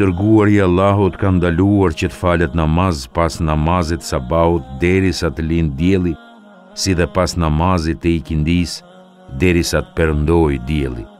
dërguar i Allahut ka ndaluar që të falet namaz pas namazit sabaut deri sa të lindë djeli, si dhe pas namazit e i kindis deri sa të përndoj djeli.